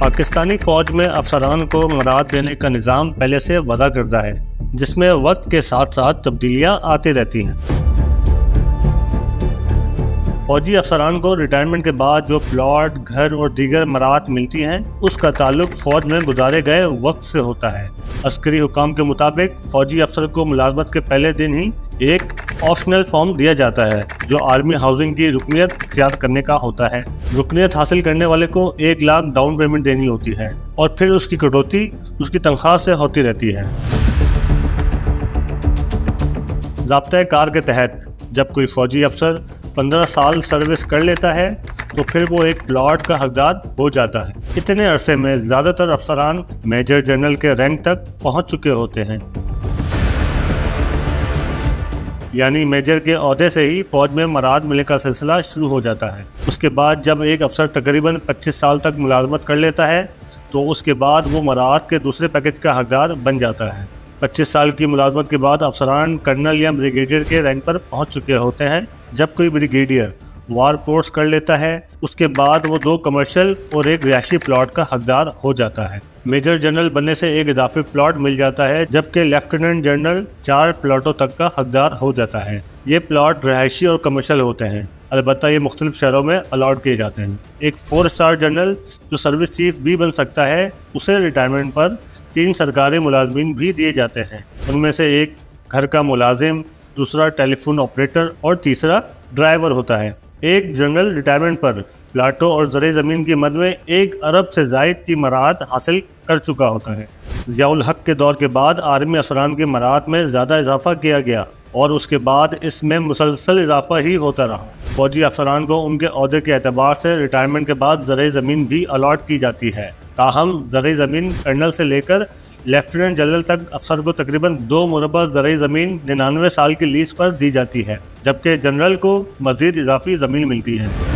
पाकिस्तानी फौज में अफसरान को मराद देने का निज़ाम पहले से वजह करता है, जिसमें वक्त के साथ साथ तब्दीलियाँ आती रहती हैं। फौजी अफसरान को रिटायरमेंट के बाद जो प्लॉट घर और दीगर मराहत मिलती हैं, उसका ताल्लुक फौज में गुजारे गए वक्त से होता है। अस्करी हुकाम के मुताबिक फौजी अफसर को मुलाजमत के पहले दिन ही एक ऑप्शनल फॉर्म दिया जाता है, जो आर्मी हाउसिंग की रुकनीत तैयार करने का होता है। रुकनीत हासिल करने वाले को एक लाख डाउन पेमेंट देनी होती है और फिर उसकी कटौती उसकी तनख्वाह से होती रहती है। जबता कार के तहत, जब कोई फौजी अफसर पंद्रह साल सर्विस कर लेता है तो फिर वो एक प्लॉट का हकदार हो जाता है। इतने अरसे में ज़्यादातर अफसरान मेजर जनरल के रैंक तक पहुँच चुके होते हैं। यानी मेजर के अहदे से ही फौज में मराद मिलने का सिलसिला शुरू हो जाता है। उसके बाद जब एक अफसर तकरीबन 25 साल तक मुलाजमत कर लेता है तो उसके बाद वो मराद के दूसरे पैकेज का हकदार बन जाता है। 25 साल की मुलाजमत के बाद अफसरान कर्नल या ब्रिगेडियर के रैंक पर पहुँच चुके होते हैं। जब कोई ब्रिगेडियर वार कोर्स कर लेता है, उसके बाद वो दो कमर्शियल और एक रिहायशी प्लॉट का हकदार हो जाता है। मेजर जनरल बनने से एक इजाफी प्लॉट मिल जाता है, जबकि लेफ्टिनेंट जनरल चार प्लॉटों तक का हकदार हो जाता है। ये प्लॉट रिहायशी और कमर्शियल होते हैं। अलबत्त ये मुख्तलिफ़ शहरों में अलाट किए जाते हैं। एक फोर स्टार जनरल जो सर्विस चीफ भी बन सकता है, उसे रिटायरमेंट पर तीन सरकारी मुलाजमीन भी दिए जाते हैं। उनमें से एक घर का मुलाजिम, दूसरा टेलीफोन ऑपरेटर और तीसरा ड्राइवर होता है। एक जनरल रिटायरमेंट पर प्लाटो और जर ज़मीन की मद में एक अरब से जायद की मराहत हासिल कर चुका होता है। जियाउल हक के दौर के बाद आर्मी असरान की मराहत में ज़्यादा इजाफा किया गया और उसके बाद इसमें मुसलसल इजाफा ही होता रहा। फौजी अफसरान को उनके अहदे के अतबार से रिटायरमेंट के बाद जर ज़मीन भी अलाट की जाती है। ताहम जर ज़मीन कर्नल से लेकर लेफ्टिनेंट जनरल तक अफसर को तकरीबन दो मुरबा ज़रिए ज़मीन निन्यानवे साल की लीज पर दी जाती है, जबकि जनरल को मजीद इजाफी ज़मीन मिलती है।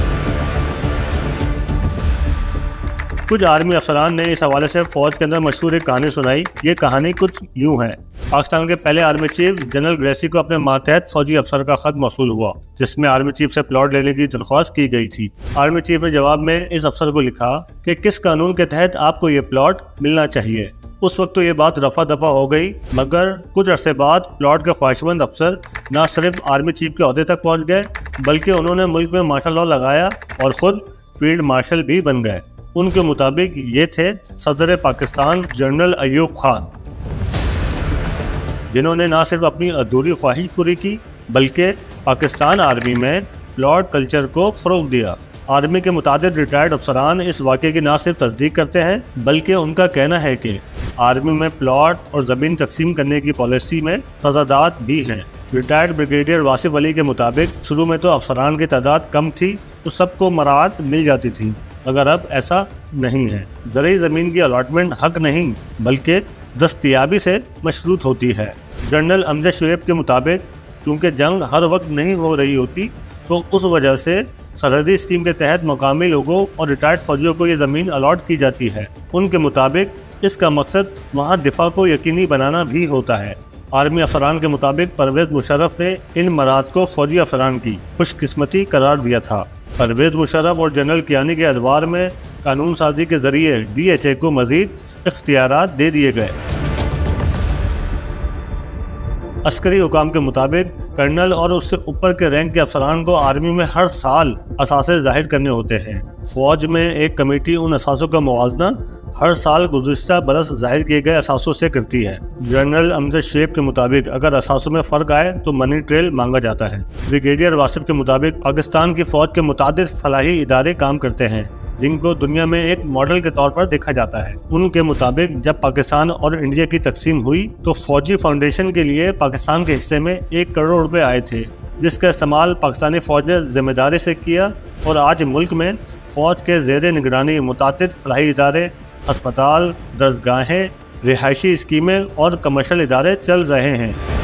कुछ आर्मी अफसरान ने इस हवाले से फौज के अंदर मशहूर एक कहानी सुनाई। ये कहानी कुछ यूँ है। पाकिस्तान के पहले आर्मी चीफ जनरल ग्रेसी को अपने मातहत फौजी अफसर का खत मौसू हुआ, जिसमें आर्मी चीफ से प्लॉट लेने की दरख्वास्त की गई थी। आर्मी चीफ ने जवाब में इस अफसर को लिखा कि किस कानून के तहत आपको ये प्लॉट मिलना चाहिए? उस वक्त तो ये बात रफा दफ़ा हो गई, मगर कुछ अरसे बाद प्लॉट के ख्वाहिशमंद अफसर न सिर्फ़ आर्मी चीफ के अहदे तक पहुँच गए, बल्कि उन्होंने मुल्क में मार्शल लॉ लगाया और ख़ुद फ़ील्ड मार्शल भी बन गए। उनके मुताबिक ये थे सदर पाकिस्तान जनरल अयूब खान, जिन्होंने न सिर्फ़ अपनी अधूरी ख्वाहिश पूरी की, बल्कि पाकिस्तान आर्मी में प्लॉट कल्चर को फ़रोग दिया। आर्मी के मुताद रिटायर्ड अफसरान इस वाक़े की ना सिर्फ़ तस्दीक करते हैं, बल्कि उनका कहना है कि आर्मी में प्लॉट और ज़मीन तकसीम करने की पॉलिसी में सजादात भी हैं। रिटायर्ड ब्रिगेडियर वासिफ अली के मुताबिक, शुरू में तो अफसरान की तादाद कम थी तो सबको मराहत मिल जाती थी। मगर अब ऐसा नहीं है। ज़रिए ज़मीन की अलाटमेंट हक नहीं, बल्कि दस्तियाबी से मशरूत होती है। जनरल अमजद शुएब के मुताबिक, चूँकि जंग हर वक्त नहीं हो रही होती तो उस वजह से सरहदी स्कीम के तहत मकामी लोगों और रिटायर्ड फौजियों को ये ज़मीन अलाट की जाती है। उनके मुताबिक, इसका मकसद वहाँ दिफा को यकीनी बनाना भी होता है। आर्मी अफसरान के मुताबिक, परवेज मुशरफ ने इन मराद को फौजी अफसरान की खुशकस्मती करार दिया था। परवेज मुशरफ और जनरल कियानी के अदवार में कानून साजी के ज़रिए डी एच ए को मजीद इख्तियार दे दिए गए। अस्करी हुकाम के मुताबिक कर्नल और उससे ऊपर के रैंक के अफसरान को आर्मी में हर साल असासे ज़ाहिर करने होते हैं। फौज में एक कमेटी उन असासों का मुवजना हर साल गुजशत बरस ज़ाहिर किए गए असासों से करती है। जनरल अमजद शेख के मुताबिक अगर असासों में फ़र्क आए तो मनी ट्रेल मांगा जाता है। ब्रिगेडियर वासिफ के मुताबिक पाकिस्तान की फ़ौज के मुताद फलाही इदारे काम करते हैं। जिनको दुनिया में एक मॉडल के तौर पर देखा जाता है। उनके मुताबिक, जब पाकिस्तान और इंडिया की तकसीम हुई तो फौजी फाउंडेशन के लिए पाकिस्तान के हिस्से में एक करोड़ रुपए आए थे, जिसका इस्तेमाल पाकिस्तानी फ़ौज ने ज़िम्मेदारी से किया और आज मुल्क में फ़ौज के जेर निगरानी मुताद फलाही इदारे, अस्पताल दर्जगाहें रिहायशी स्कीमें और कमर्शल इदारे चल रहे हैं।